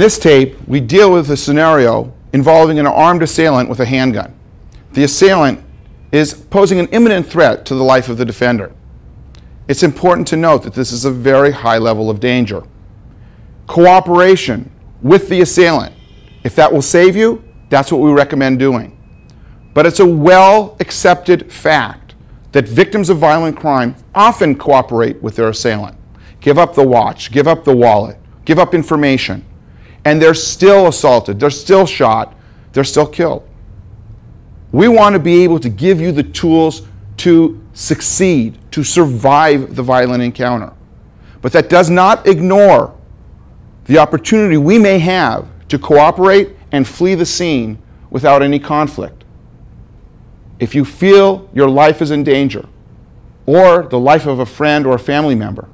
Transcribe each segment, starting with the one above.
this tape, we deal with a scenario involving an armed assailant with a handgun. The assailant is posing an imminent threat to the life of the defender. It's important to note that this is a very high level of danger. Cooperation with the assailant, if that will save you, that's what we recommend doing. But it's a well accepted fact that victims of violent crime often cooperate with their assailant. Give up the watch, give up the wallet, give up information and they're still assaulted, they're still shot, they're still killed. We want to be able to give you the tools to succeed, to survive the violent encounter. But that does not ignore the opportunity we may have to cooperate and flee the scene without any conflict. If you feel your life is in danger, or the life of a friend or a family member,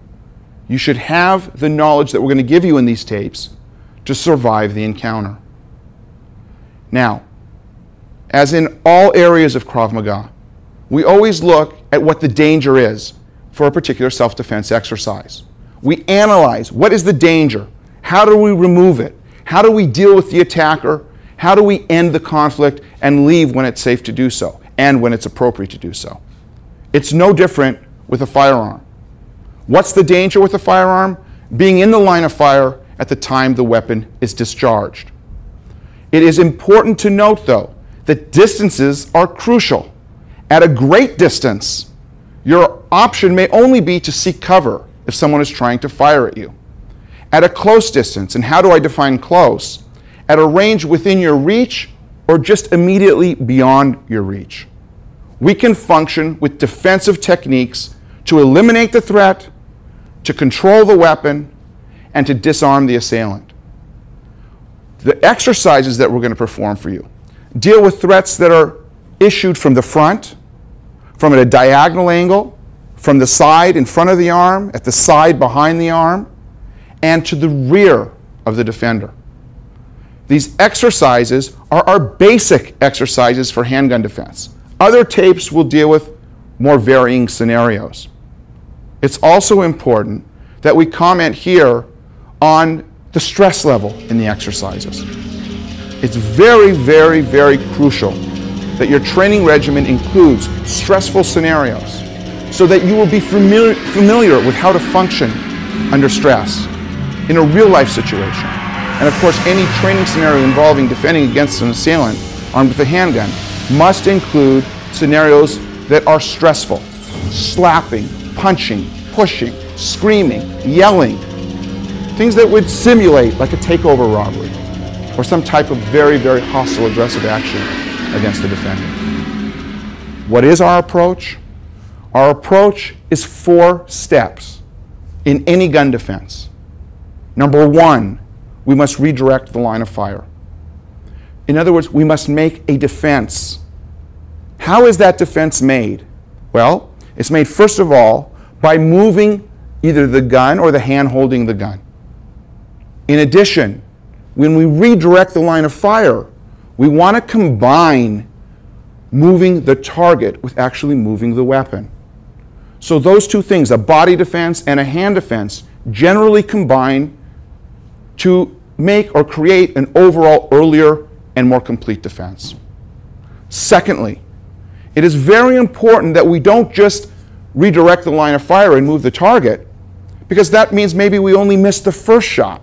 you should have the knowledge that we're going to give you in these tapes to survive the encounter. Now, as in all areas of Krav Maga, we always look at what the danger is for a particular self defense exercise. We analyze what is the danger? How do we remove it? How do we deal with the attacker? How do we end the conflict and leave when it's safe to do so and when it's appropriate to do so? It's no different with a firearm. What's the danger with a firearm? Being in the line of fire at the time the weapon is discharged. It is important to note, though, that distances are crucial. At a great distance, your option may only be to seek cover if someone is trying to fire at you. At a close distance, and how do I define close? At a range within your reach or just immediately beyond your reach. We can function with defensive techniques to eliminate the threat, to control the weapon, and to disarm the assailant. The exercises that we're going to perform for you deal with threats that are issued from the front, from at a diagonal angle, from the side in front of the arm, at the side behind the arm, and to the rear of the defender. These exercises are our basic exercises for handgun defense. Other tapes will deal with more varying scenarios. It's also important that we comment here on the stress level in the exercises. It's very, very, very crucial that your training regimen includes stressful scenarios so that you will be familiar, familiar with how to function under stress in a real life situation. And of course, any training scenario involving defending against an assailant armed with a handgun must include scenarios that are stressful slapping, punching, pushing, screaming, yelling, Things that would simulate like a takeover robbery or some type of very, very hostile, aggressive action against the defendant. What is our approach? Our approach is four steps in any gun defense. Number one, we must redirect the line of fire. In other words, we must make a defense. How is that defense made? Well, it's made first of all by moving either the gun or the hand holding the gun. In addition, when we redirect the line of fire, we want to combine moving the target with actually moving the weapon. So those two things, a body defense and a hand defense, generally combine to make or create an overall earlier and more complete defense. Secondly, it is very important that we don't just redirect the line of fire and move the target, because that means maybe we only missed the first shot.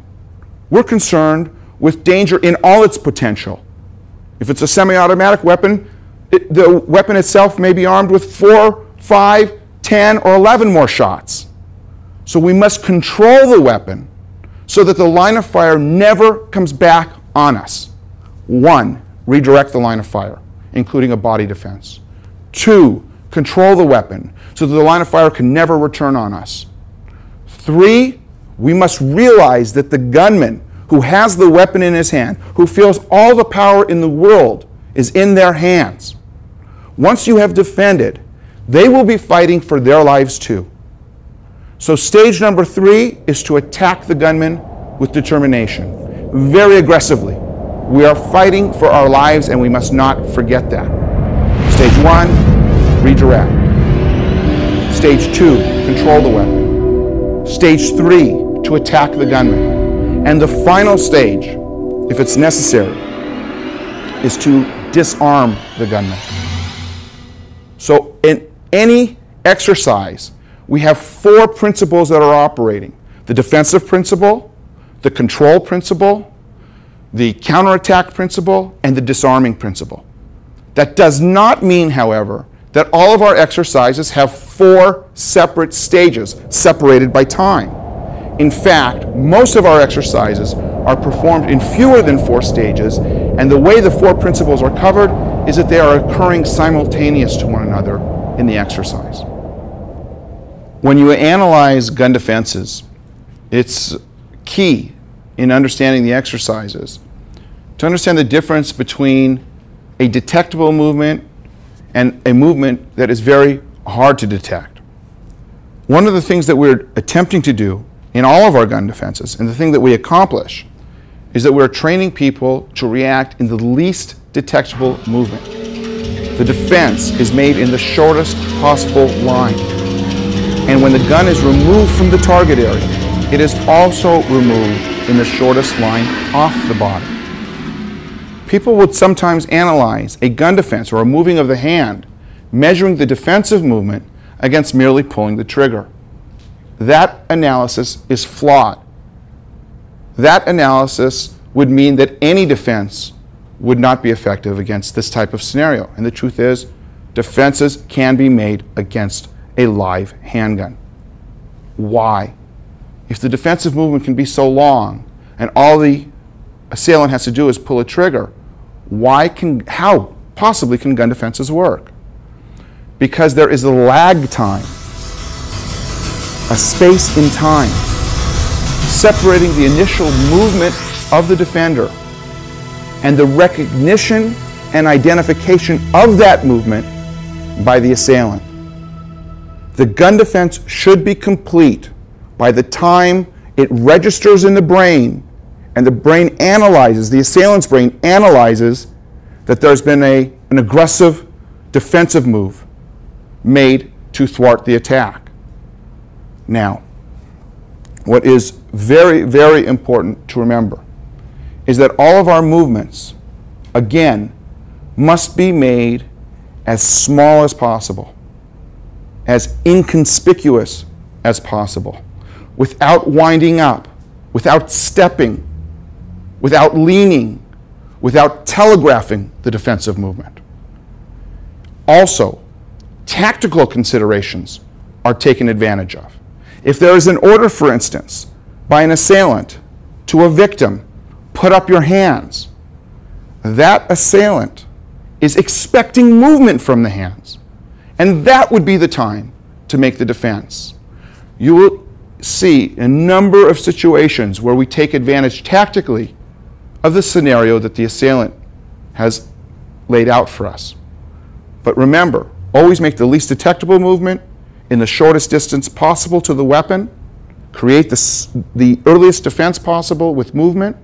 We're concerned with danger in all its potential. If it's a semi automatic weapon, it, the weapon itself may be armed with four, five, ten, or 11 more shots. So we must control the weapon so that the line of fire never comes back on us. One, redirect the line of fire, including a body defense. Two, control the weapon so that the line of fire can never return on us. Three, we must realize that the gunman who has the weapon in his hand, who feels all the power in the world, is in their hands. Once you have defended, they will be fighting for their lives too. So, stage number three is to attack the gunman with determination, very aggressively. We are fighting for our lives, and we must not forget that. Stage one, redirect. Stage two, control the weapon. Stage three, to attack the gunman. And the final stage, if it's necessary, is to disarm the gunman. So, in any exercise, we have four principles that are operating the defensive principle, the control principle, the counterattack principle, and the disarming principle. That does not mean, however, that all of our exercises have four separate stages, separated by time. In fact, most of our exercises are performed in fewer than four stages, and the way the four principles are covered is that they are occurring simultaneous to one another in the exercise. When you analyze gun defenses, it's key in understanding the exercises to understand the difference between a detectable movement and a movement that is very hard to detect. One of the things that we're attempting to do in all of our gun defenses, and the thing that we accomplish, is that we're training people to react in the least detectable movement. The defense is made in the shortest possible line. And when the gun is removed from the target area, it is also removed in the shortest line off the body. People would sometimes analyze a gun defense or a moving of the hand, measuring the defensive movement against merely pulling the trigger. That analysis is flawed. That analysis would mean that any defense would not be effective against this type of scenario. And the truth is, defenses can be made against a live handgun. Why? If the defensive movement can be so long and all the assailant has to do is pull a trigger, why can, how possibly can gun defenses work? Because there is a lag time, a space in time, separating the initial movement of the defender and the recognition and identification of that movement by the assailant. The gun defense should be complete by the time it registers in the brain and the brain analyzes, the assailant's brain analyzes that there's been a, an aggressive defensive move made to thwart the attack. Now, what is very, very important to remember is that all of our movements, again, must be made as small as possible as inconspicuous as possible, without winding up, without stepping, without leaning, without telegraphing the defensive movement. Also, tactical considerations are taken advantage of. If there is an order, for instance, by an assailant to a victim, put up your hands, that assailant is expecting movement from the hands. And that would be the time to make the defense. You will see a number of situations where we take advantage tactically of the scenario that the assailant has laid out for us. But remember, always make the least detectable movement in the shortest distance possible to the weapon, create the, the earliest defense possible with movement,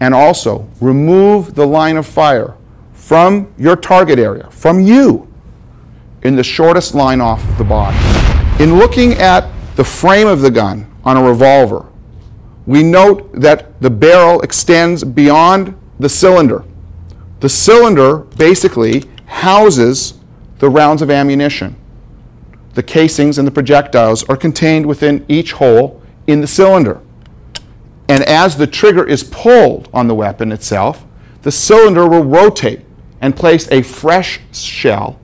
and also remove the line of fire from your target area, from you, in the shortest line off the body. In looking at the frame of the gun on a revolver, we note that the barrel extends beyond the cylinder. The cylinder basically houses the rounds of ammunition. The casings and the projectiles are contained within each hole in the cylinder. And as the trigger is pulled on the weapon itself, the cylinder will rotate and place a fresh shell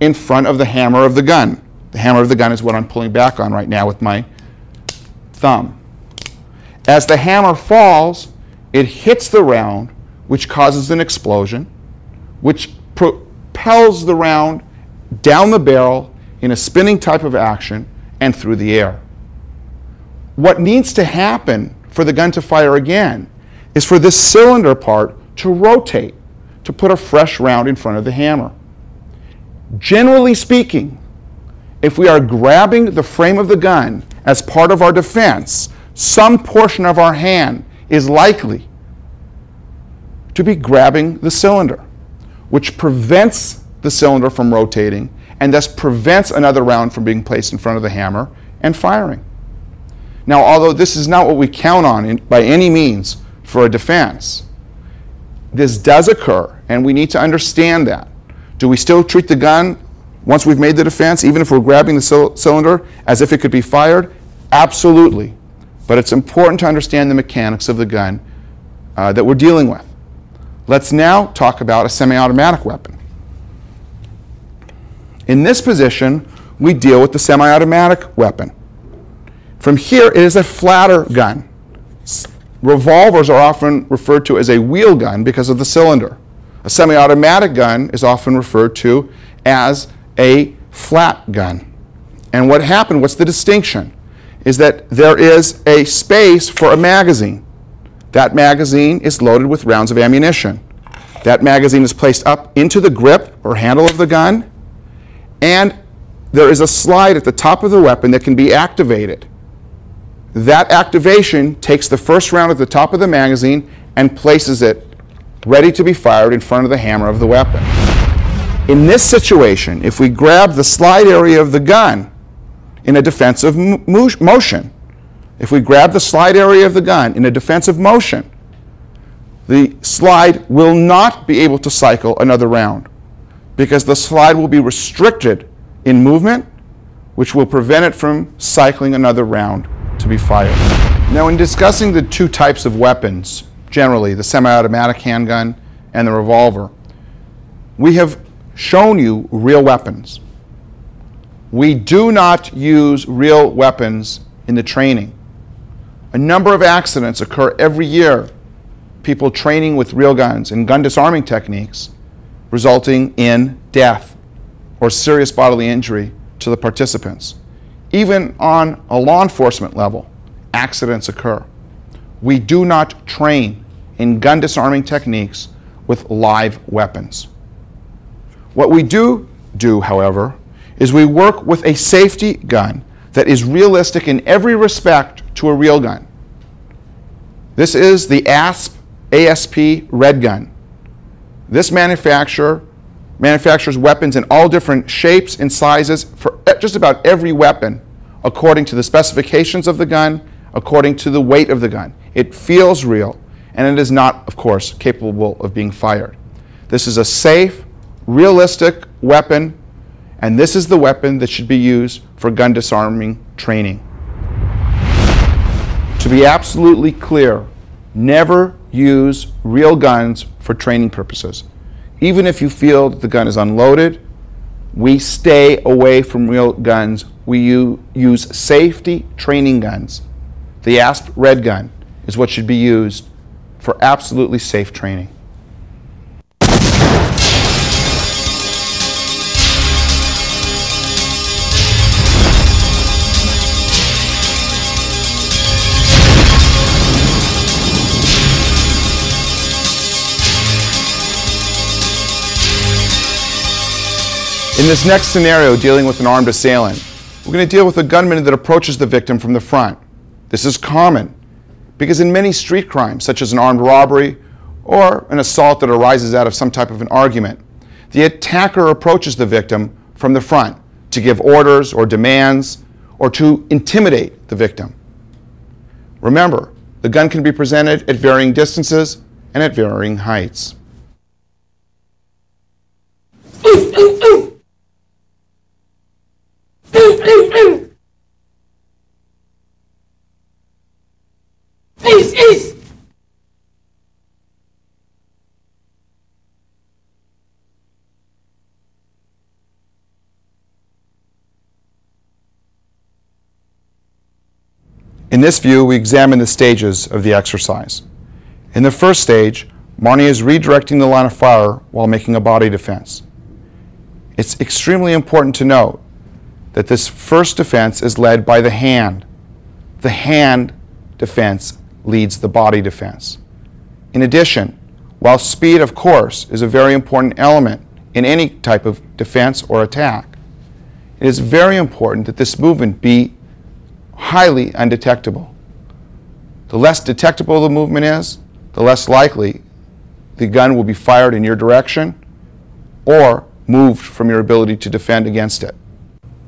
in front of the hammer of the gun. The hammer of the gun is what I'm pulling back on right now with my thumb. As the hammer falls, it hits the round, which causes an explosion, which propels the round down the barrel in a spinning type of action and through the air. What needs to happen for the gun to fire again is for this cylinder part to rotate to put a fresh round in front of the hammer. Generally speaking, if we are grabbing the frame of the gun as part of our defense, some portion of our hand is likely to be grabbing the cylinder, which prevents the cylinder from rotating and thus prevents another round from being placed in front of the hammer and firing. Now, although this is not what we count on in, by any means for a defense, this does occur, and we need to understand that. Do we still treat the gun once we've made the defense, even if we're grabbing the cylinder, as if it could be fired? Absolutely. But it's important to understand the mechanics of the gun uh, that we're dealing with. Let's now talk about a semi-automatic weapon. In this position, we deal with the semi-automatic weapon. From here, it is a flatter gun. Revolvers are often referred to as a wheel gun because of the cylinder. A semi-automatic gun is often referred to as a flat gun. And what happened, what's the distinction? Is that there is a space for a magazine. That magazine is loaded with rounds of ammunition. That magazine is placed up into the grip or handle of the gun, and there is a slide at the top of the weapon that can be activated. That activation takes the first round at the top of the magazine and places it ready to be fired in front of the hammer of the weapon. In this situation, if we grab the slide area of the gun in a defensive motion, if we grab the slide area of the gun in a defensive motion, the slide will not be able to cycle another round because the slide will be restricted in movement, which will prevent it from cycling another round to be fired. Now, in discussing the two types of weapons, generally, the semi-automatic handgun and the revolver, we have shown you real weapons. We do not use real weapons in the training. A number of accidents occur every year, people training with real guns and gun disarming techniques, resulting in death or serious bodily injury to the participants. Even on a law enforcement level, accidents occur. We do not train in gun disarming techniques with live weapons. What we do do, however, is we work with a safety gun that is realistic in every respect to a real gun. This is the ASP ASP Red Gun. This manufacturer manufactures weapons in all different shapes and sizes for eh, just about every weapon according to the specifications of the gun, according to the weight of the gun. It feels real, and it is not, of course, capable of being fired. This is a safe, realistic weapon, and this is the weapon that should be used for gun disarming training. To be absolutely clear, never use real guns for training purposes. Even if you feel that the gun is unloaded, we stay away from real guns. We use safety training guns. The ASP red gun is what should be used for absolutely safe training. In this next scenario, dealing with an armed assailant, we're going to deal with a gunman that approaches the victim from the front. This is common because in many street crimes, such as an armed robbery or an assault that arises out of some type of an argument, the attacker approaches the victim from the front to give orders or demands or to intimidate the victim. Remember, the gun can be presented at varying distances and at varying heights. In this view, we examine the stages of the exercise. In the first stage, Marnie is redirecting the line of fire while making a body defense. It's extremely important to note that this first defense is led by the hand. The hand defense leads the body defense. In addition, while speed, of course, is a very important element in any type of defense or attack, it is very important that this movement be highly undetectable. The less detectable the movement is, the less likely the gun will be fired in your direction or moved from your ability to defend against it.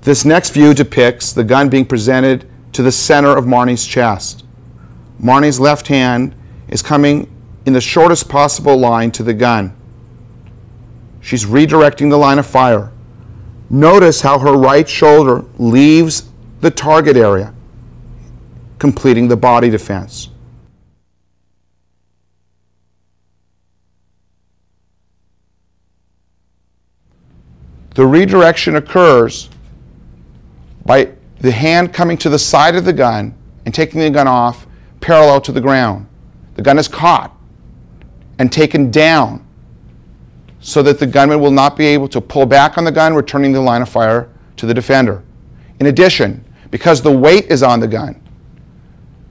This next view depicts the gun being presented to the center of Marnie's chest. Marnie's left hand is coming in the shortest possible line to the gun. She's redirecting the line of fire. Notice how her right shoulder leaves the target area completing the body defense. The redirection occurs by the hand coming to the side of the gun and taking the gun off parallel to the ground. The gun is caught and taken down so that the gunman will not be able to pull back on the gun, returning the line of fire to the defender. In addition, because the weight is on the gun,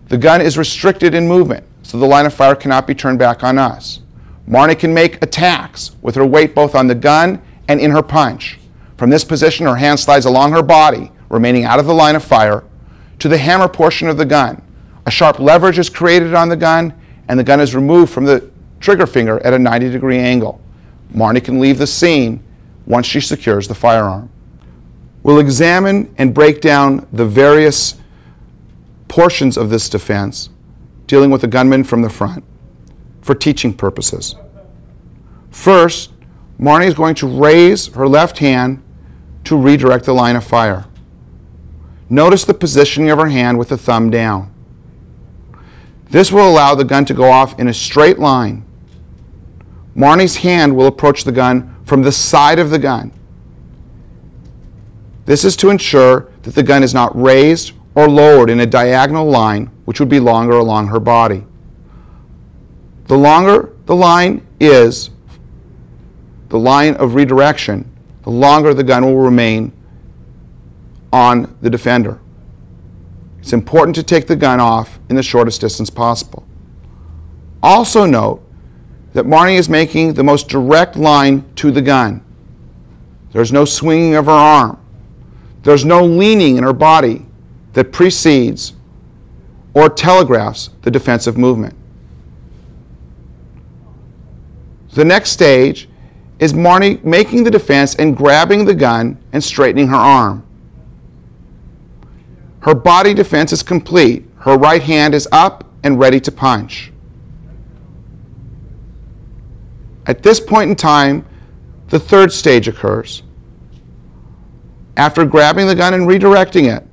the gun is restricted in movement, so the line of fire cannot be turned back on us. Marnie can make attacks with her weight both on the gun and in her punch. From this position, her hand slides along her body, remaining out of the line of fire, to the hammer portion of the gun. A sharp leverage is created on the gun, and the gun is removed from the trigger finger at a 90 degree angle. Marnie can leave the scene once she secures the firearm. We'll examine and break down the various portions of this defense dealing with the gunman from the front for teaching purposes. First, Marnie is going to raise her left hand to redirect the line of fire. Notice the positioning of her hand with the thumb down. This will allow the gun to go off in a straight line. Marnie's hand will approach the gun from the side of the gun. This is to ensure that the gun is not raised or lowered in a diagonal line, which would be longer along her body. The longer the line is, the line of redirection, the longer the gun will remain on the defender. It's important to take the gun off in the shortest distance possible. Also note that Marnie is making the most direct line to the gun. There's no swinging of her arm. There's no leaning in her body that precedes or telegraphs the defensive movement. The next stage is Marnie making the defense and grabbing the gun and straightening her arm. Her body defense is complete. Her right hand is up and ready to punch. At this point in time, the third stage occurs. After grabbing the gun and redirecting it,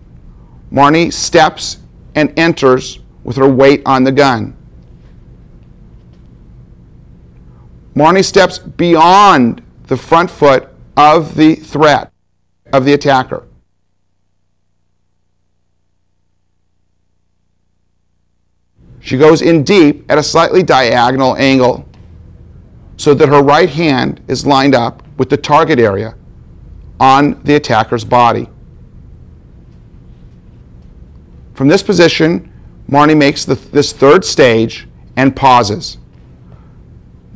Marnie steps and enters with her weight on the gun. Marnie steps beyond the front foot of the threat of the attacker. She goes in deep at a slightly diagonal angle so that her right hand is lined up with the target area on the attacker's body. From this position, Marnie makes the, this third stage and pauses.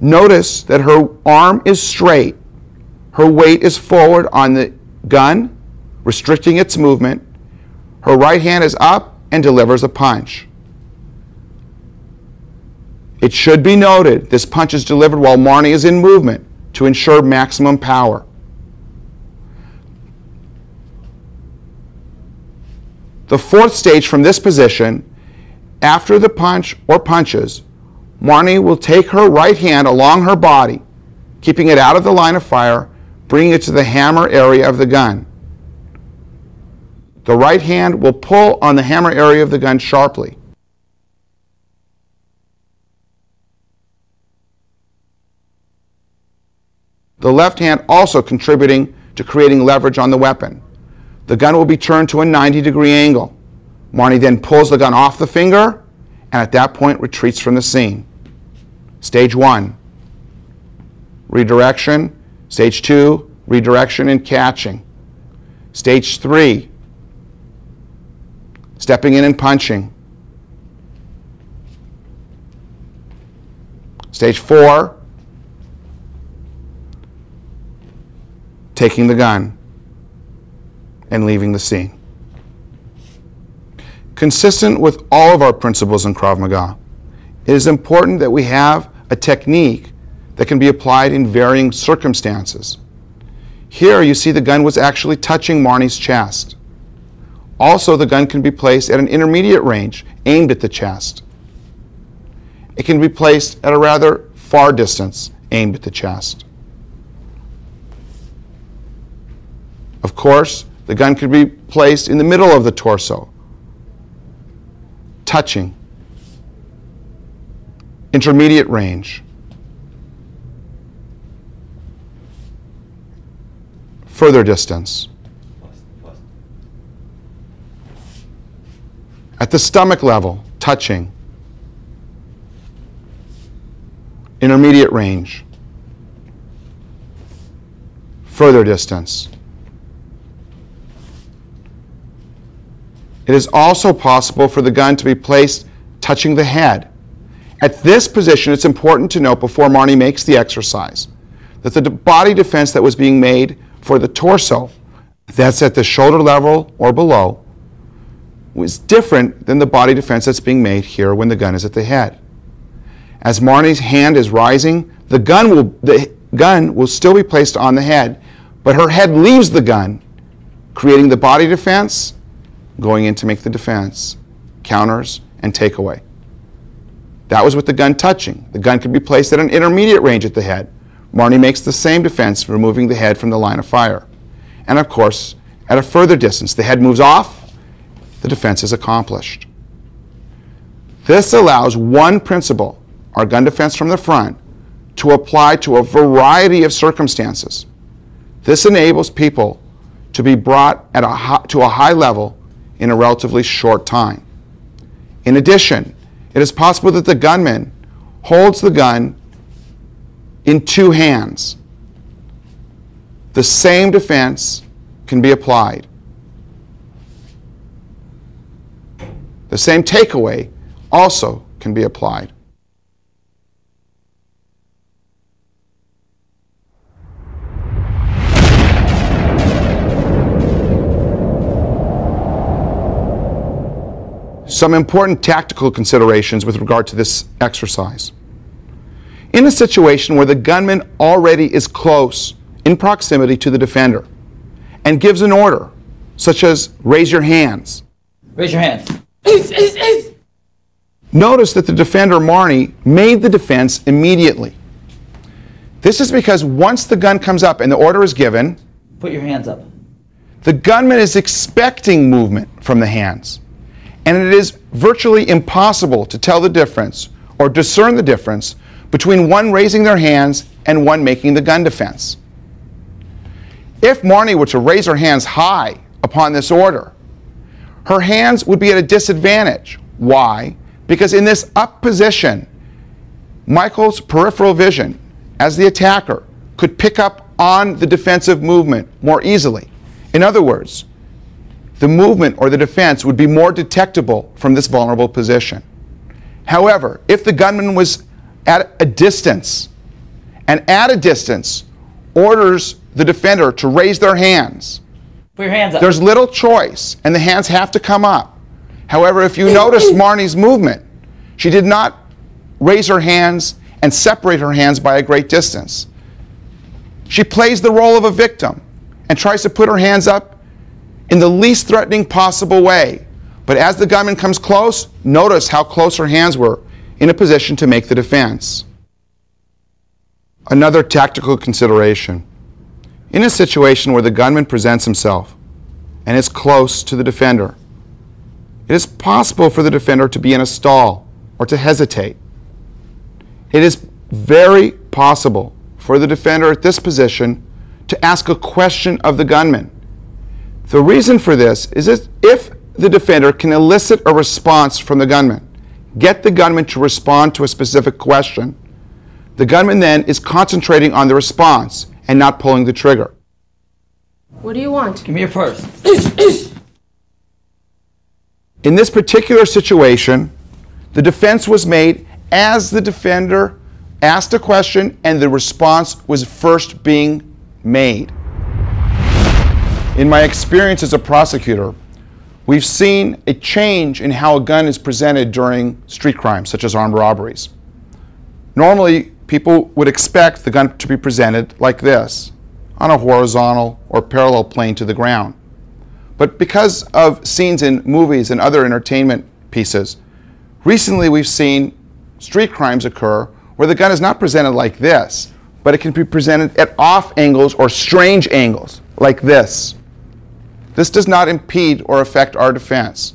Notice that her arm is straight. Her weight is forward on the gun, restricting its movement. Her right hand is up and delivers a punch. It should be noted this punch is delivered while Marnie is in movement to ensure maximum power. The fourth stage from this position, after the punch or punches, Marnie will take her right hand along her body, keeping it out of the line of fire, bringing it to the hammer area of the gun. The right hand will pull on the hammer area of the gun sharply. The left hand also contributing to creating leverage on the weapon. The gun will be turned to a 90 degree angle. Marnie then pulls the gun off the finger and at that point retreats from the scene. Stage one, redirection. Stage two, redirection and catching. Stage three, stepping in and punching. Stage four, taking the gun and leaving the scene. Consistent with all of our principles in Krav Maga, it is important that we have a technique that can be applied in varying circumstances. Here you see the gun was actually touching Marnie's chest. Also, the gun can be placed at an intermediate range aimed at the chest. It can be placed at a rather far distance aimed at the chest. Of course, the gun could be placed in the middle of the torso, touching, intermediate range. Further distance. At the stomach level, touching. Intermediate range. Further distance. It is also possible for the gun to be placed touching the head. At this position, it's important to note before Marnie makes the exercise that the body defense that was being made for the torso, that's at the shoulder level or below, was different than the body defense that's being made here when the gun is at the head. As Marnie's hand is rising, the gun will, the gun will still be placed on the head, but her head leaves the gun, creating the body defense, going in to make the defense, counters, and takeaway. That was with the gun touching. The gun could be placed at an intermediate range at the head. Marnie makes the same defense, removing the head from the line of fire. And of course, at a further distance, the head moves off, the defense is accomplished. This allows one principle, our gun defense from the front, to apply to a variety of circumstances. This enables people to be brought at a high, to a high level in a relatively short time. In addition, it is possible that the gunman holds the gun in two hands. The same defense can be applied. The same takeaway also can be applied. Some important tactical considerations with regard to this exercise. In a situation where the gunman already is close in proximity to the defender and gives an order, such as raise your hands. Raise your hands. Notice that the defender, Marnie, made the defense immediately. This is because once the gun comes up and the order is given, Put your hands up. the gunman is expecting movement from the hands and it is virtually impossible to tell the difference or discern the difference between one raising their hands and one making the gun defense. If Marnie were to raise her hands high upon this order, her hands would be at a disadvantage. Why? Because in this up position, Michael's peripheral vision, as the attacker, could pick up on the defensive movement more easily. In other words, the movement or the defense would be more detectable from this vulnerable position. However, if the gunman was at a distance and at a distance orders the defender to raise their hands, Put your hands up. there's little choice and the hands have to come up. However, if you notice Marnie's movement, she did not raise her hands and separate her hands by a great distance. She plays the role of a victim and tries to put her hands up in the least threatening possible way But as the gunman comes close, notice how close her hands were in a position to make the defense. Another tactical consideration. In a situation where the gunman presents himself and is close to the defender, it is possible for the defender to be in a stall or to hesitate. It is very possible for the defender at this position to ask a question of the gunman. The reason for this is that if the defender can elicit a response from the gunman, get the gunman to respond to a specific question, the gunman then is concentrating on the response and not pulling the trigger. What do you want? Give me your purse. In this particular situation, the defense was made as the defender asked a question and the response was first being made. In my experience as a prosecutor, we've seen a change in how a gun is presented during street crimes, such as armed robberies. Normally, people would expect the gun to be presented like this, on a horizontal or parallel plane to the ground. But because of scenes in movies and other entertainment pieces, recently we've seen street crimes occur where the gun is not presented like this, but it can be presented at off angles or strange angles, like this. This does not impede or affect our defense.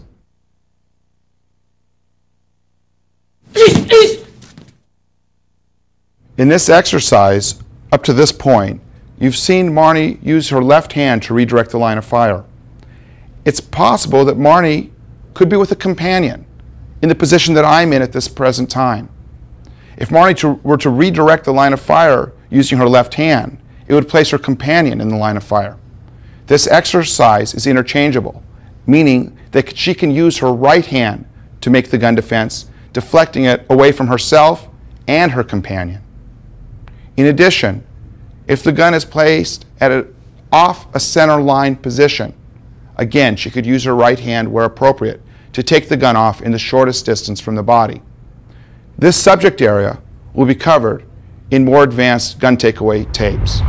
In this exercise, up to this point, you've seen Marnie use her left hand to redirect the line of fire. It's possible that Marnie could be with a companion in the position that I'm in at this present time. If Marnie to, were to redirect the line of fire using her left hand, it would place her companion in the line of fire. This exercise is interchangeable, meaning that she can use her right hand to make the gun defense, deflecting it away from herself and her companion. In addition, if the gun is placed at off a center line position, again, she could use her right hand where appropriate to take the gun off in the shortest distance from the body. This subject area will be covered in more advanced gun takeaway tapes.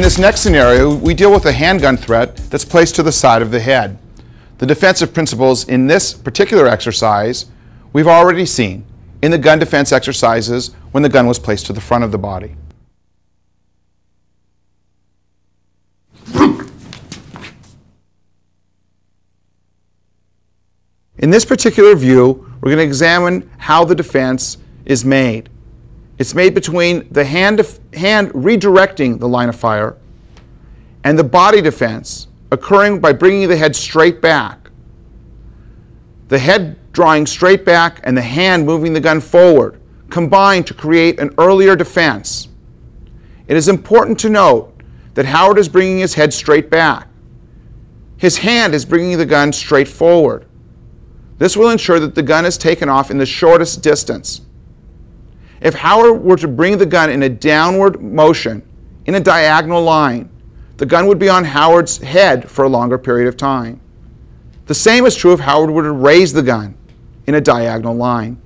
In this next scenario, we deal with a handgun threat that's placed to the side of the head. The defensive principles in this particular exercise we've already seen in the gun defense exercises when the gun was placed to the front of the body. In this particular view, we're going to examine how the defense is made. It's made between the hand, hand redirecting the line of fire and the body defense occurring by bringing the head straight back. The head drawing straight back and the hand moving the gun forward combine to create an earlier defense. It is important to note that Howard is bringing his head straight back. His hand is bringing the gun straight forward. This will ensure that the gun is taken off in the shortest distance. If Howard were to bring the gun in a downward motion, in a diagonal line, the gun would be on Howard's head for a longer period of time. The same is true if Howard were to raise the gun in a diagonal line.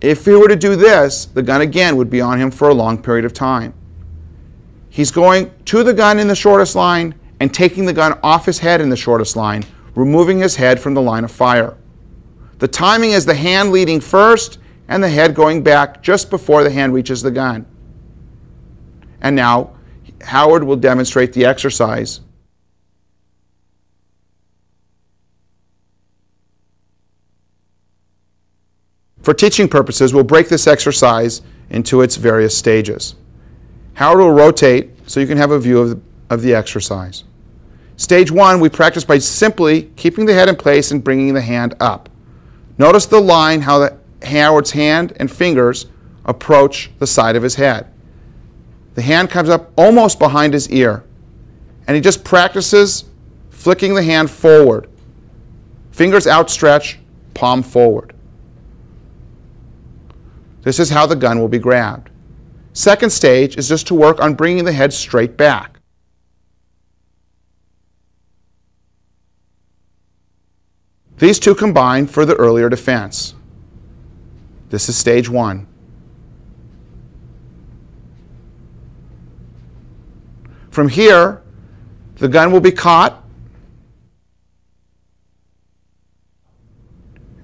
If he were to do this, the gun again would be on him for a long period of time. He's going to the gun in the shortest line and taking the gun off his head in the shortest line, removing his head from the line of fire. The timing is the hand leading first and the head going back just before the hand reaches the gun. And now, Howard will demonstrate the exercise. For teaching purposes, we'll break this exercise into its various stages. Howard will rotate so you can have a view of the, of the exercise. Stage one, we practice by simply keeping the head in place and bringing the hand up. Notice the line how the Howard's hand and fingers approach the side of his head. The hand comes up almost behind his ear, and he just practices flicking the hand forward. Fingers outstretched, palm forward. This is how the gun will be grabbed. Second stage is just to work on bringing the head straight back. These two combine for the earlier defense. This is stage one. From here, the gun will be caught.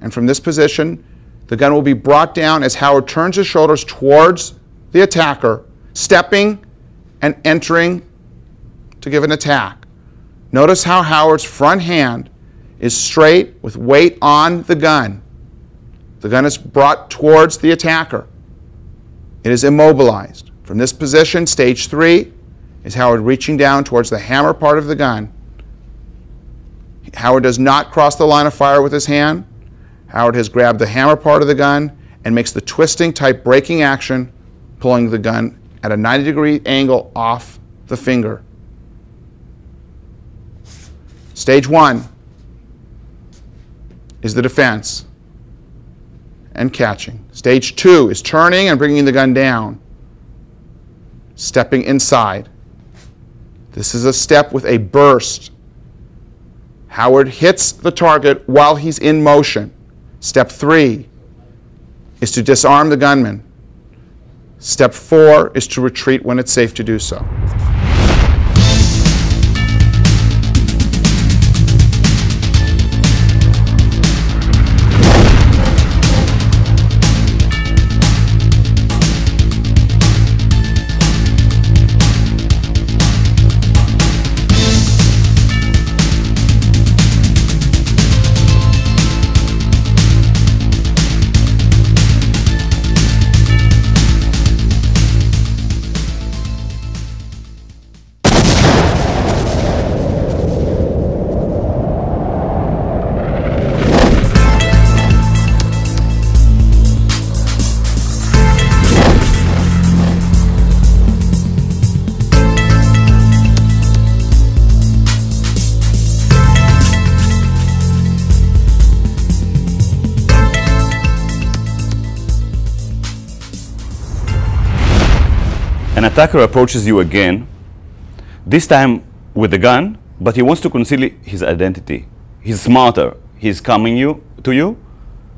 And from this position, the gun will be brought down as Howard turns his shoulders towards the attacker, stepping and entering to give an attack. Notice how Howard's front hand is straight with weight on the gun. The gun is brought towards the attacker. It is immobilized. From this position, stage three is Howard reaching down towards the hammer part of the gun. Howard does not cross the line of fire with his hand. Howard has grabbed the hammer part of the gun and makes the twisting type breaking action, pulling the gun at a 90 degree angle off the finger. Stage one is the defense and catching. Stage two is turning and bringing the gun down, stepping inside. This is a step with a burst. Howard hits the target while he's in motion. Step three is to disarm the gunman. Step four is to retreat when it's safe to do so. Attacker approaches you again, this time with a gun, but he wants to conceal his identity. He's smarter. He's coming you, to you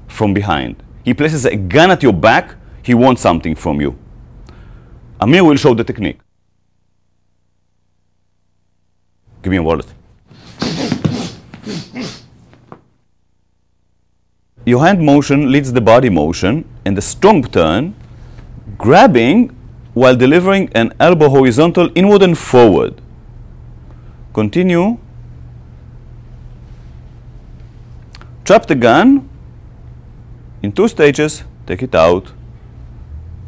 from behind. He places a gun at your back. He wants something from you. Amir will show the technique. Give me a wallet. Your hand motion leads the body motion, and the strong turn, grabbing while delivering an elbow horizontal inward and forward. Continue. Trap the gun in two stages, take it out,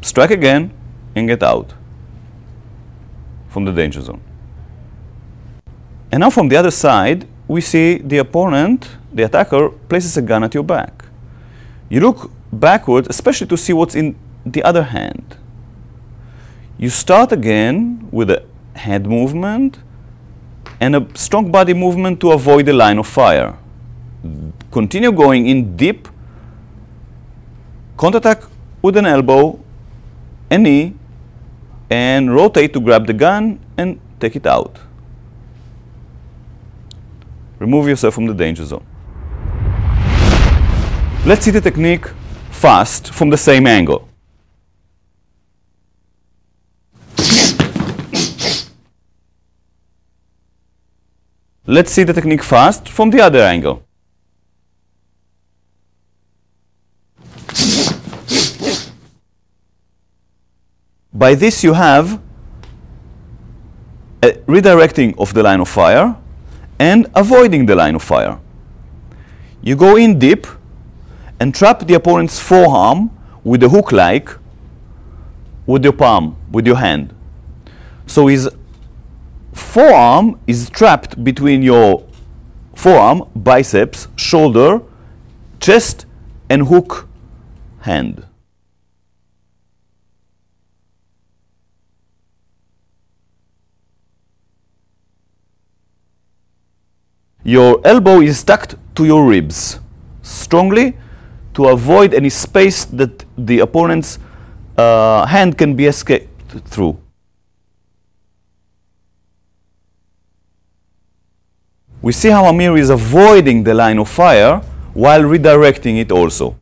strike again, and get out from the danger zone. And now from the other side, we see the opponent, the attacker, places a gun at your back. You look backward, especially to see what's in the other hand. You start again with a head movement and a strong body movement to avoid the line of fire. Continue going in deep, counterattack with an elbow, a knee, and rotate to grab the gun and take it out. Remove yourself from the danger zone. Let's see the technique fast from the same angle. Let's see the technique fast from the other angle. By this you have a redirecting of the line of fire and avoiding the line of fire. You go in deep and trap the opponent's forearm with a hook-like with your palm, with your hand. So his forearm is trapped between your forearm, biceps, shoulder, chest, and hook hand. Your elbow is tucked to your ribs strongly to avoid any space that the opponent's uh, hand can be escaped through. We see how Amir is avoiding the line of fire while redirecting it also.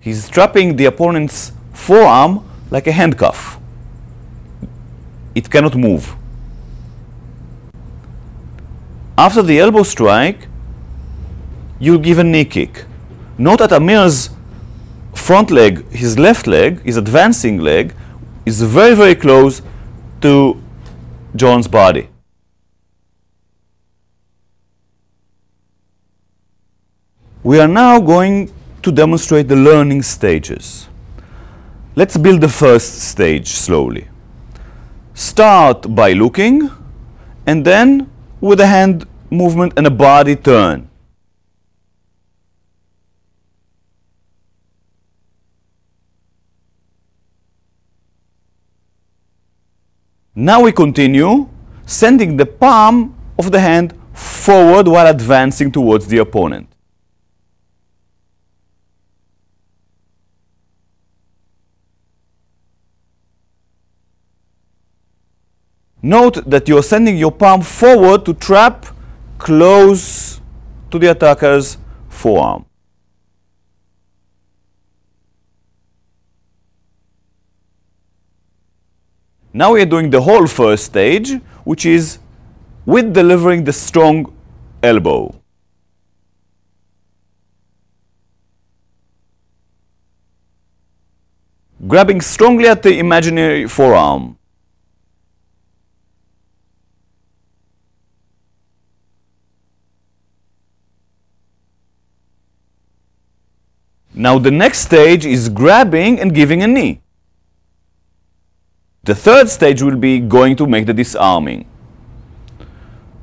He's trapping the opponent's forearm like a handcuff. It cannot move. After the elbow strike, you give a knee kick. Note that Amir's front leg, his left leg, his advancing leg, is very, very close to John's body. We are now going to demonstrate the learning stages. Let's build the first stage slowly. Start by looking, and then with a hand movement and a body turn. Now we continue, sending the palm of the hand forward while advancing towards the opponent. Note that you're sending your palm forward to trap close to the attacker's forearm. Now we are doing the whole first stage, which is with delivering the strong elbow. Grabbing strongly at the imaginary forearm. Now the next stage is grabbing and giving a knee. The third stage will be going to make the disarming.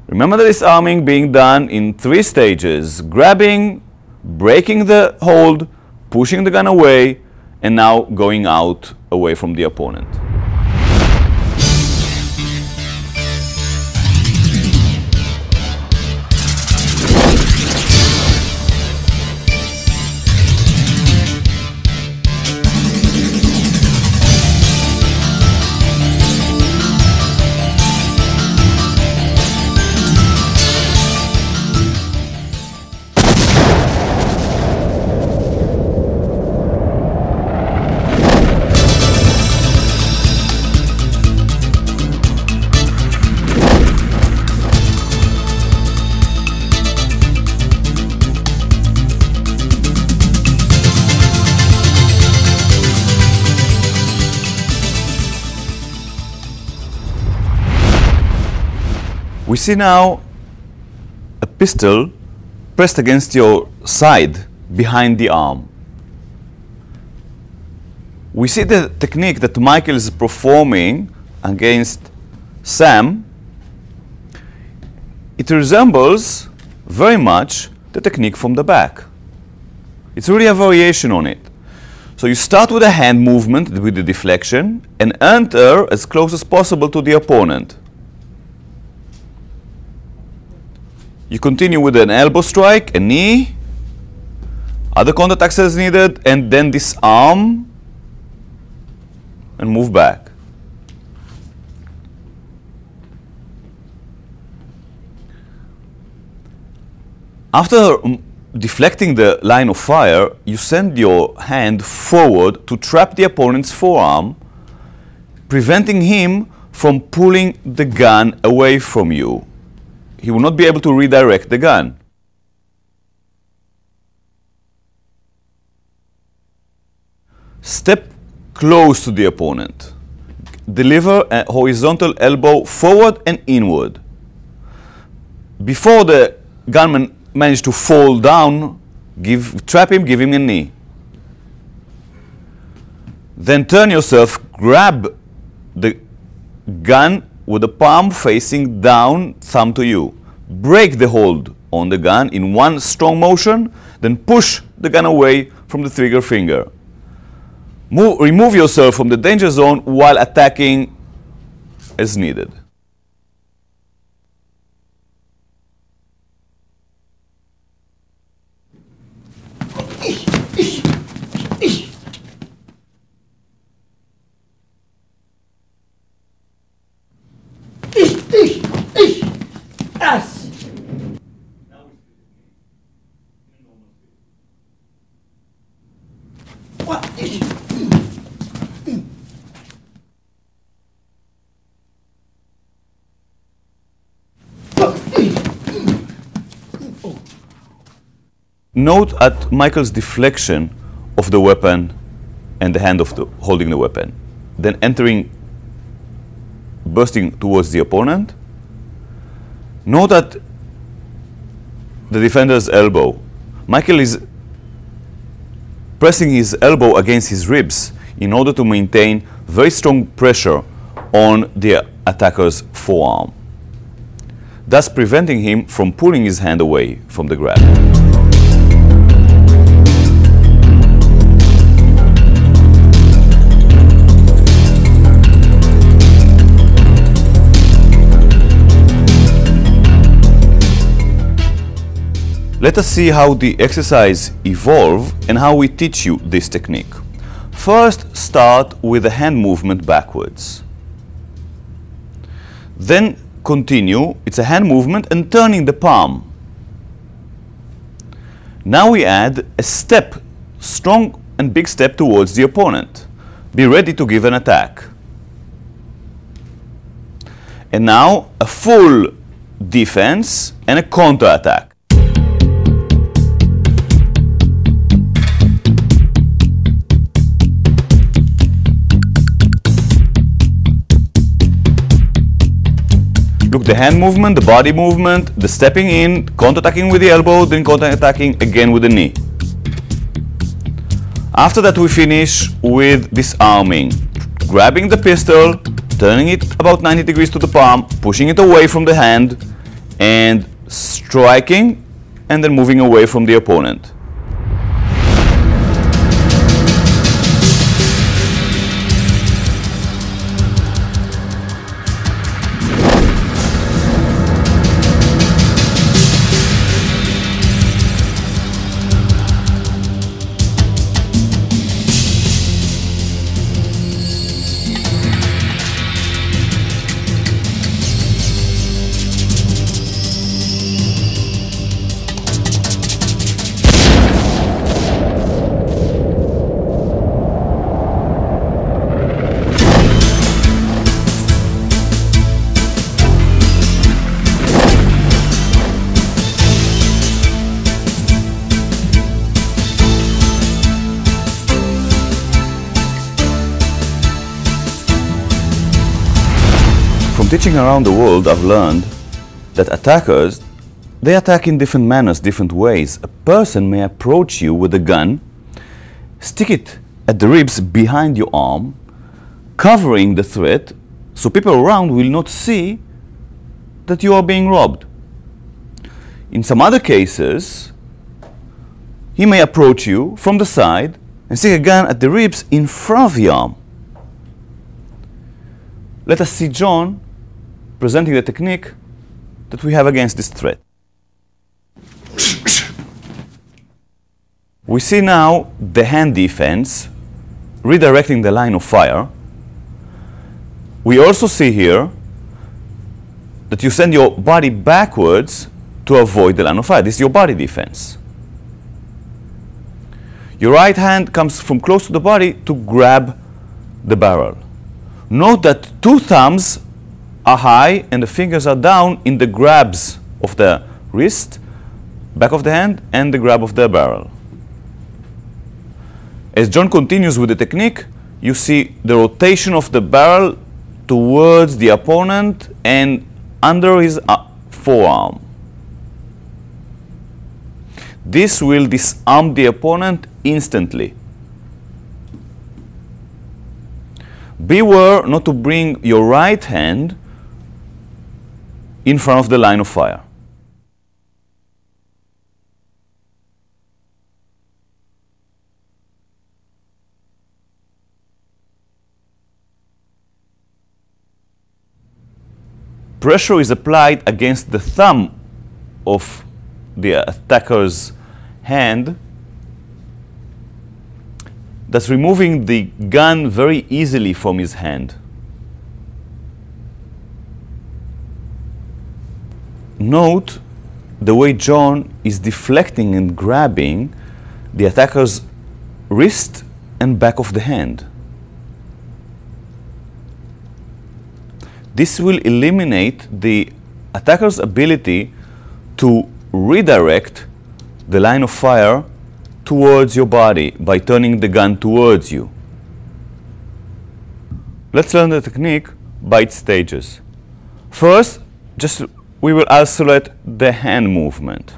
Remember the disarming being done in three stages, grabbing, breaking the hold, pushing the gun away, and now going out away from the opponent. We see now a pistol pressed against your side behind the arm. We see the technique that Michael is performing against Sam. It resembles very much the technique from the back. It's really a variation on it. So you start with a hand movement with the deflection and enter as close as possible to the opponent. You continue with an elbow strike, a knee, other contact access needed, and then disarm and move back. After um, deflecting the line of fire, you send your hand forward to trap the opponent's forearm, preventing him from pulling the gun away from you he will not be able to redirect the gun. Step close to the opponent. Deliver a horizontal elbow forward and inward. Before the gunman manages to fall down, give, trap him, give him a knee. Then turn yourself, grab the gun with the palm facing down, thumb to you. Break the hold on the gun in one strong motion, then push the gun away from the trigger finger. Move, remove yourself from the danger zone while attacking as needed. Note at Michael's deflection of the weapon and the hand of the holding the weapon, then entering, bursting towards the opponent. Note at the defender's elbow. Michael is pressing his elbow against his ribs in order to maintain very strong pressure on the attacker's forearm, thus preventing him from pulling his hand away from the grab. Let us see how the exercise evolve and how we teach you this technique. First, start with the hand movement backwards. Then continue, it's a hand movement and turning the palm. Now we add a step, strong and big step towards the opponent. Be ready to give an attack. And now a full defense and a counter attack. Look, the hand movement, the body movement, the stepping in, counter-attacking with the elbow, then counter-attacking again with the knee. After that, we finish with disarming. Grabbing the pistol, turning it about 90 degrees to the palm, pushing it away from the hand, and striking, and then moving away from the opponent. From teaching around the world, I've learned that attackers, they attack in different manners, different ways. A person may approach you with a gun, stick it at the ribs behind your arm, covering the threat so people around will not see that you are being robbed. In some other cases, he may approach you from the side and stick a gun at the ribs in front of the arm. Let us see John presenting the technique that we have against this threat. We see now the hand defense redirecting the line of fire. We also see here that you send your body backwards to avoid the line of fire. This is your body defense. Your right hand comes from close to the body to grab the barrel. Note that two thumbs are high and the fingers are down in the grabs of the wrist, back of the hand, and the grab of the barrel. As John continues with the technique, you see the rotation of the barrel towards the opponent and under his uh, forearm. This will disarm the opponent instantly. beware not to bring your right hand in front of the line of fire. Pressure is applied against the thumb of the attacker's hand that's removing the gun very easily from his hand. Note the way John is deflecting and grabbing the attacker's wrist and back of the hand. This will eliminate the attacker's ability to redirect the line of fire towards your body by turning the gun towards you. Let's learn the technique by its stages. First, just we will isolate the hand movement.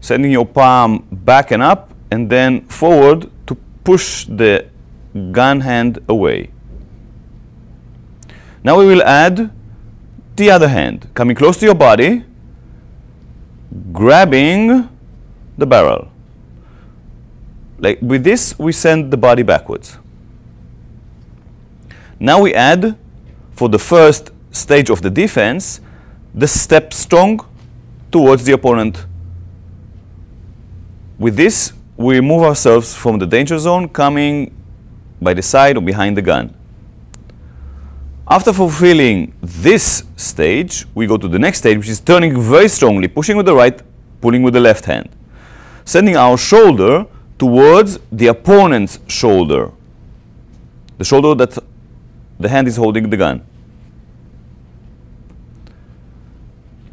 Sending your palm back and up and then forward to push the gun hand away. Now we will add the other hand, coming close to your body, grabbing the barrel. Like with this, we send the body backwards. Now we add, for the first stage of the defense, the step strong towards the opponent. With this, we remove ourselves from the danger zone coming by the side or behind the gun. After fulfilling this stage, we go to the next stage, which is turning very strongly, pushing with the right, pulling with the left hand. Sending our shoulder towards the opponent's shoulder, the shoulder that the hand is holding the gun.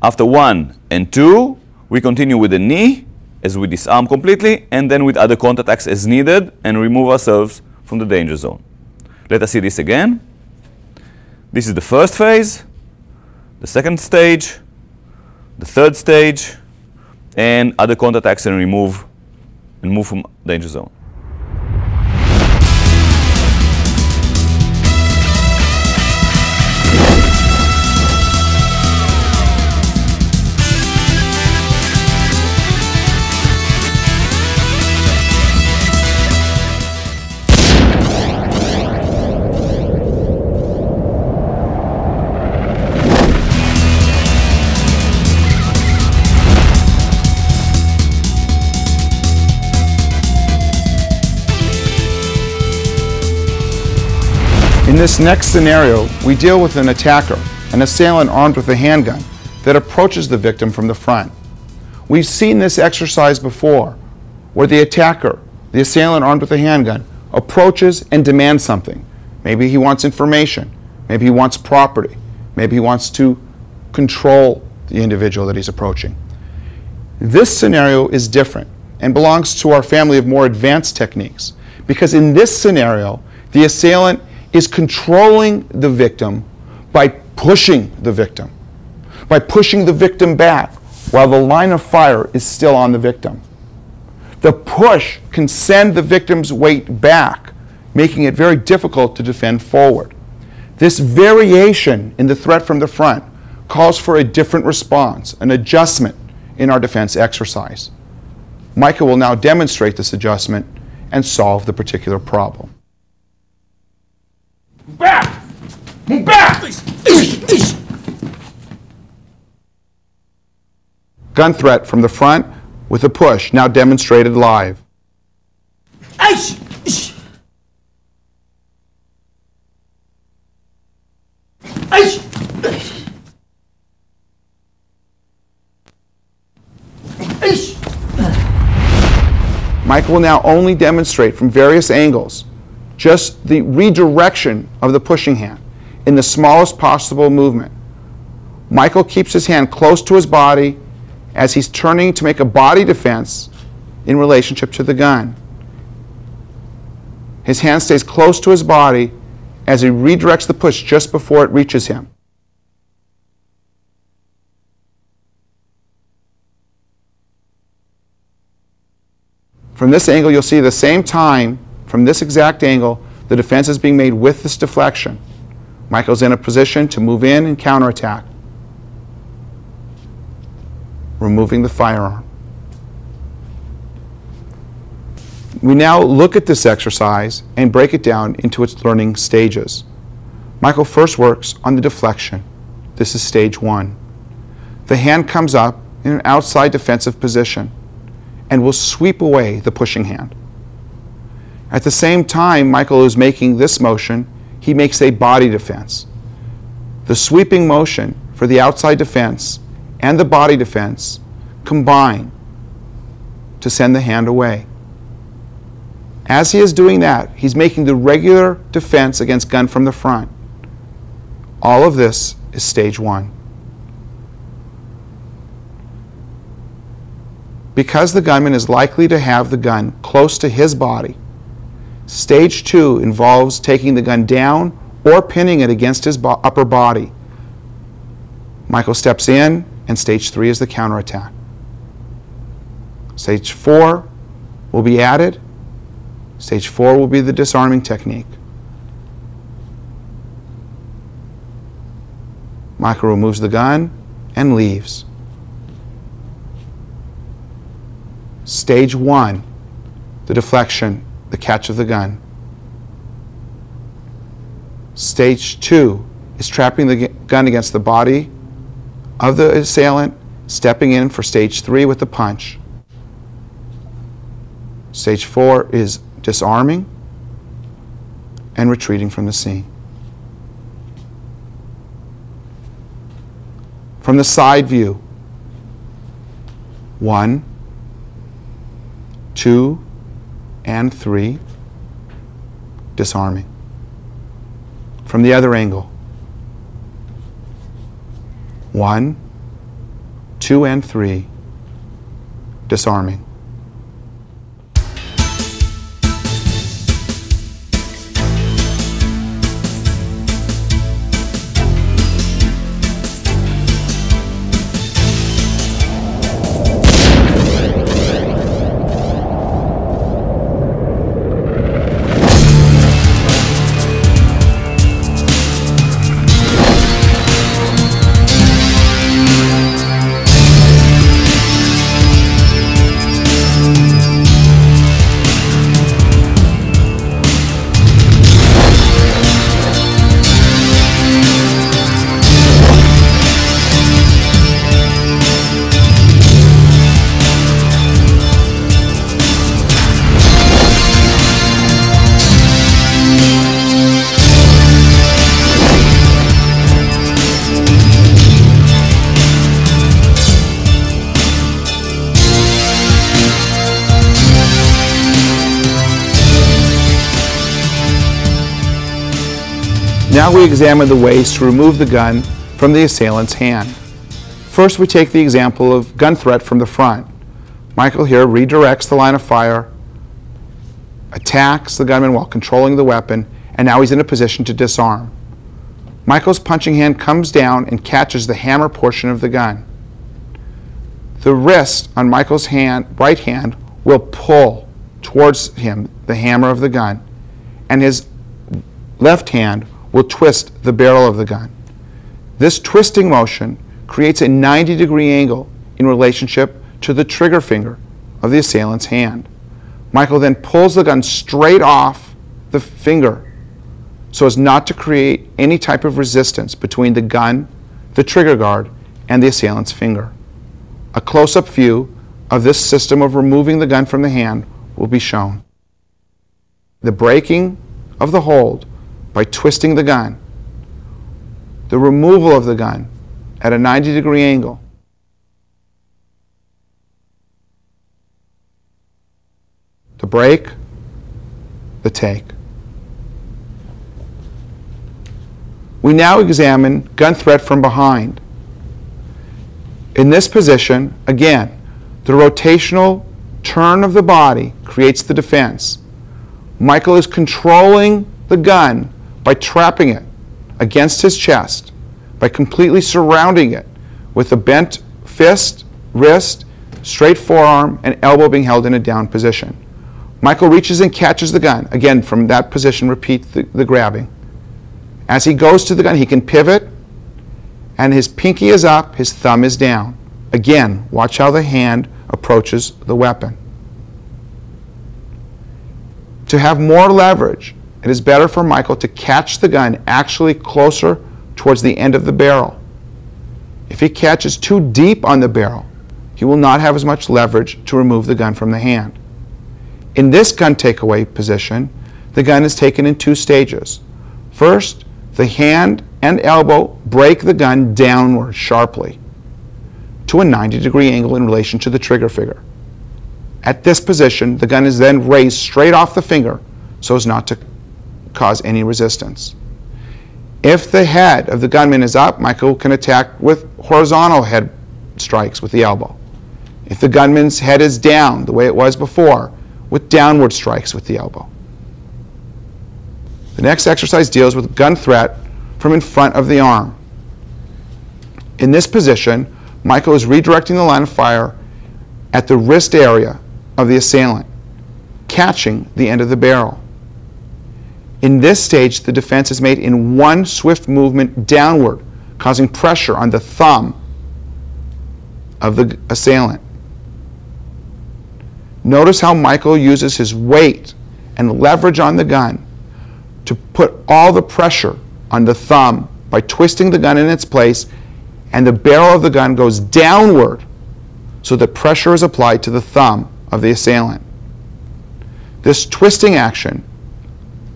After one and two, we continue with the knee as we disarm completely, and then with other contacts as needed and remove ourselves from the danger zone. Let us see this again. This is the first phase, the second stage, the third stage, and other contacts and remove and move from danger zone. In this next scenario, we deal with an attacker, an assailant armed with a handgun, that approaches the victim from the front. We've seen this exercise before, where the attacker, the assailant armed with a handgun, approaches and demands something. Maybe he wants information, maybe he wants property, maybe he wants to control the individual that he's approaching. This scenario is different and belongs to our family of more advanced techniques because in this scenario, the assailant is controlling the victim by pushing the victim, by pushing the victim back while the line of fire is still on the victim. The push can send the victim's weight back, making it very difficult to defend forward. This variation in the threat from the front calls for a different response, an adjustment in our defense exercise. Micah will now demonstrate this adjustment and solve the particular problem. Back! Move back! Gun threat from the front with a push, now demonstrated live. Ice! Ish! Ice! Ish! Mike will now only demonstrate from various angles just the redirection of the pushing hand in the smallest possible movement. Michael keeps his hand close to his body as he's turning to make a body defense in relationship to the gun. His hand stays close to his body as he redirects the push just before it reaches him. From this angle, you'll see the same time, from this exact angle, the defense is being made with this deflection. Michael's in a position to move in and counterattack, removing the firearm. We now look at this exercise and break it down into its learning stages. Michael first works on the deflection. This is stage one. The hand comes up in an outside defensive position and will sweep away the pushing hand. At the same time, Michael is making this motion, he makes a body defense. The sweeping motion for the outside defense and the body defense combine to send the hand away. As he is doing that, he's making the regular defense against gun from the front. All of this is stage one. Because the gunman is likely to have the gun close to his body, stage two involves taking the gun down or pinning it against his bo- upper body. Michael steps in, and stage three is the counterattack. Stage four will be added. Stage four will be the disarming technique. Michael removes the gun and leaves. Stage one, the deflection, the catch of the gun. Stage two is trapping the gun against the body of the assailant, stepping in for stage three with the punch. Stage four is disarming and retreating from the scene. From the side view, one, two, and three, disarming. From the other angle, one, two, and three, disarming. Now we examine the ways to remove the gun from the assailant's hand. First, we take the example of gun threat from the front. Michael here redirects the line of fire, attacks the gunman while controlling the weapon, and now he's in a position to disarm. Michael's punching hand comes down and catches the hammer portion of the gun. The wrist on Michael's hand, right hand will pull towards him the hammer of the gun, and his left hand will twist the barrel of the gun. This twisting motion creates a 90 degree angle in relationship to the trigger finger of the assailant's hand. Michael then pulls the gun straight off the finger so as not to create any type of resistance between the gun, the trigger guard, and the assailant's finger. A close up view of this system of removing the gun from the hand will be shown. The breaking of the hold by twisting the gun, the removal of the gun at a 90 degree angle. The break, the take. We now examine gun threat from behind. In this position, again, the rotational turn of the body creates the defense. Michael is controlling the gun by trapping it against his chest, by completely surrounding it with a bent fist, wrist, straight forearm, and elbow being held in a down position. Michael reaches and catches the gun. Again, from that position, repeat the, the grabbing. As he goes to the gun, he can pivot, and his pinky is up, his thumb is down. Again, watch how the hand approaches the weapon. To have more leverage, it is better for Michael to catch the gun actually closer towards the end of the barrel. If he catches too deep on the barrel, he will not have as much leverage to remove the gun from the hand. In this gun takeaway position, the gun is taken in two stages. First, the hand and elbow break the gun downward sharply to a 90 degree angle in relation to the trigger finger. At this position, the gun is then raised straight off the finger so as not to cause any resistance. If the head of the gunman is up, Michael can attack with horizontal head strikes with the elbow. If the gunman's head is down, the way it was before, with downward strikes with the elbow. The next exercise deals with gun threat from in front of the arm. In this position, Michael is redirecting the line of fire at the wrist area of the assailant, catching the end of the barrel. In this stage, the defense is made in one swift movement downward, causing pressure on the thumb of the assailant. Notice how Michael uses his weight and leverage on the gun to put all the pressure on the thumb by twisting the gun in its place, and the barrel of the gun goes downward so that pressure is applied to the thumb of the assailant. This twisting action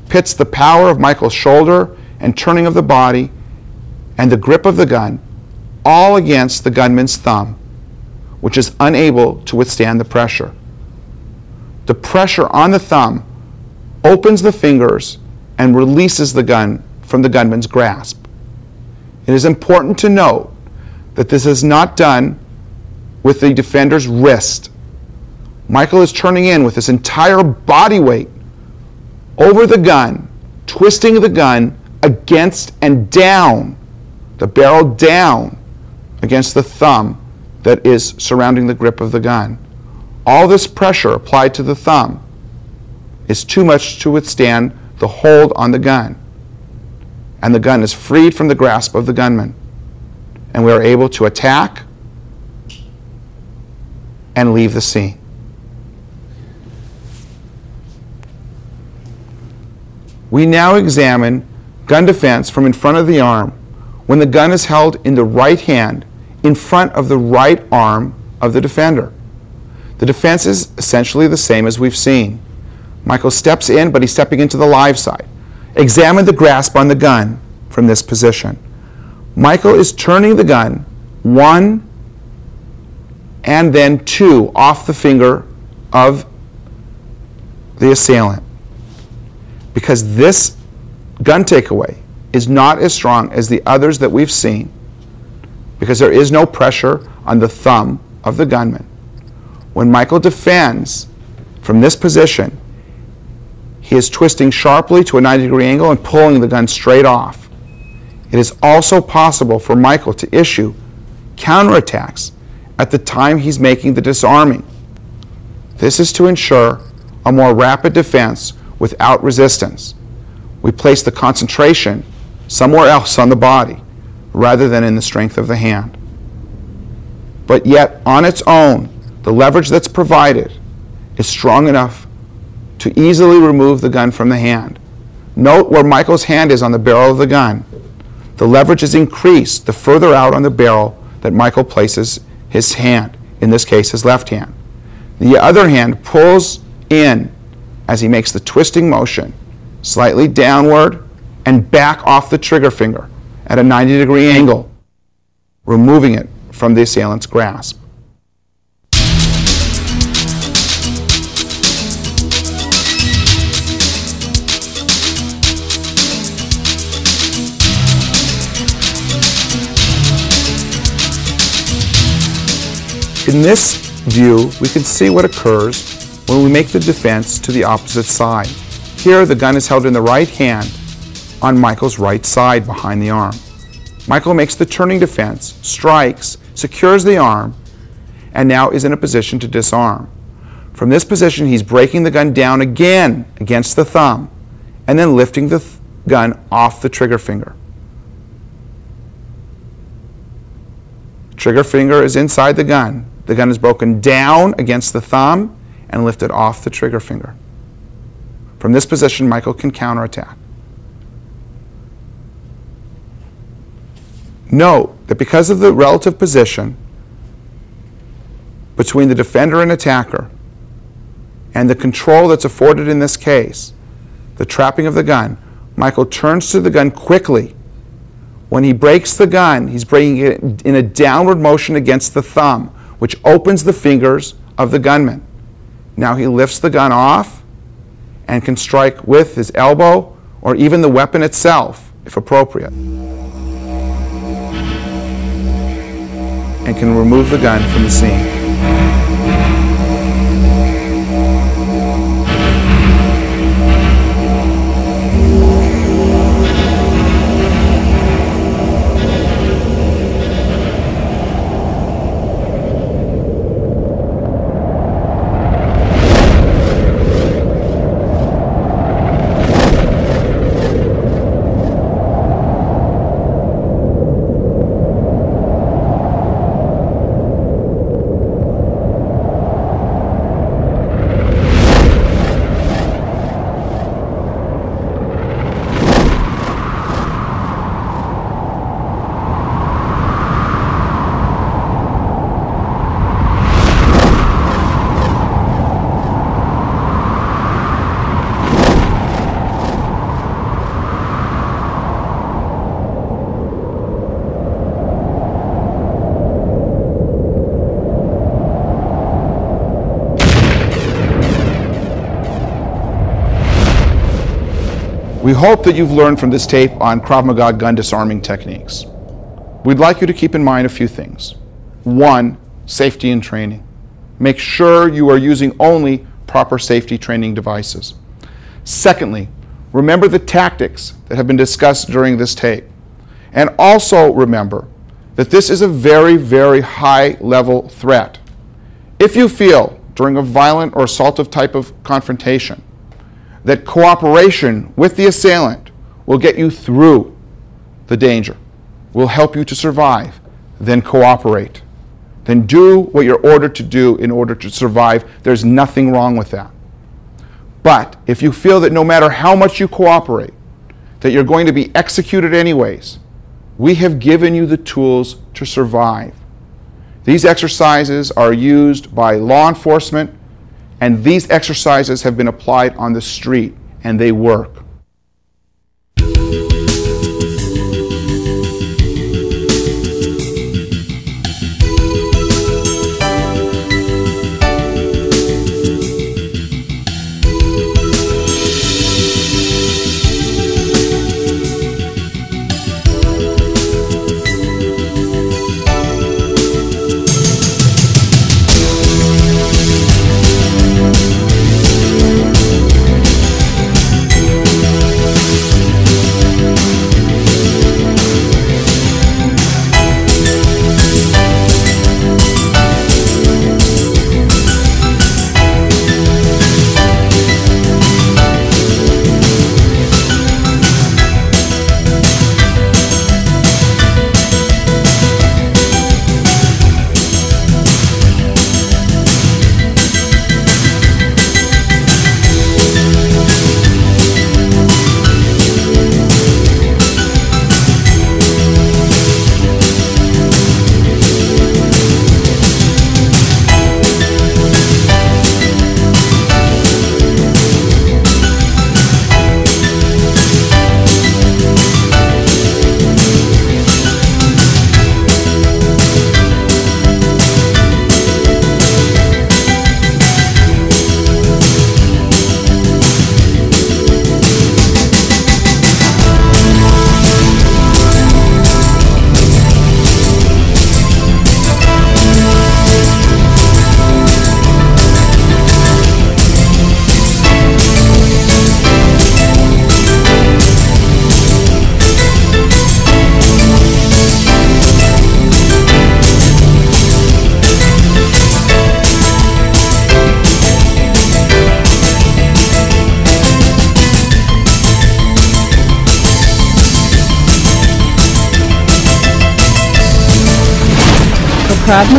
pits the power of Michael's shoulder and turning of the body and the grip of the gun all against the gunman's thumb, which is unable to withstand the pressure. The pressure on the thumb opens the fingers and releases the gun from the gunman's grasp. It is important to note that this is not done with the defender's wrist. Michael is turning in with his entire body weight over the gun, twisting the gun against and down, the barrel down against the thumb that is surrounding the grip of the gun. All this pressure applied to the thumb is too much to withstand the hold on the gun. And the gun is freed from the grasp of the gunman. And we are able to attack and leave the scene. We now examine gun defense from in front of the arm when the gun is held in the right hand in front of the right arm of the defender. The defense is essentially the same as we've seen. Michael steps in, but he's stepping into the live side. Examine the grasp on the gun from this position. Michael is turning the gun one and then two off the finger of the assailant because this gun takeaway is not as strong as the others that we've seen because there is no pressure on the thumb of the gunman. When Michael defends from this position, he is twisting sharply to a 90 degree angle and pulling the gun straight off. It is also possible for Michael to issue counterattacks at the time he's making the disarming. This is to ensure a more rapid defense without resistance. We place the concentration somewhere else on the body rather than in the strength of the hand. But yet, on its own, the leverage that's provided is strong enough to easily remove the gun from the hand. Note where Michael's hand is on the barrel of the gun. The leverage is increased the further out on the barrel that Michael places his hand, in this case, his left hand. The other hand pulls in as he makes the twisting motion slightly downward and back off the trigger finger at a 90 degree angle, removing it from the assailant's grasp. In this view, we can see what occurs when we make the defense to the opposite side. Here, the gun is held in the right hand on Michael's right side behind the arm. Michael makes the turning defense, strikes, secures the arm, and now is in a position to disarm. From this position, he's breaking the gun down again against the thumb and then lifting the th- gun off the trigger finger. Trigger finger is inside the gun. The gun is broken down against the thumb and lifted off the trigger finger. From this position, Michael can counterattack. Note that because of the relative position between the defender and attacker and the control that's afforded in this case, the trapping of the gun, Michael turns to the gun quickly. When he breaks the gun, he's breaking it in a downward motion against the thumb, which opens the fingers of the gunman. Now he lifts the gun off and can strike with his elbow or even the weapon itself, if appropriate. And can remove the gun from the scene. We hope that you've learned from this tape on Krav Maga gun disarming techniques. We'd like you to keep in mind a few things. One, safety and training. Make sure you are using only proper safety training devices. Secondly, remember the tactics that have been discussed during this tape. And also remember that this is a very, very high level threat. If you feel during a violent or assaultive type of confrontation that cooperation with the assailant will get you through the danger, will help you to survive, then cooperate. Then do what you're ordered to do in order to survive. There's nothing wrong with that. But if you feel that no matter how much you cooperate, that you're going to be executed anyways, we have given you the tools to survive. These exercises are used by law enforcement and these exercises have been applied on the street and they work.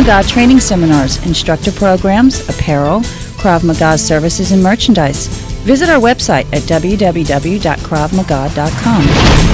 Maga training seminars, instructor programs, apparel, Krav Maga services, and merchandise. Visit our website at www.kravmaga.com.